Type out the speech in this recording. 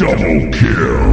Double kill!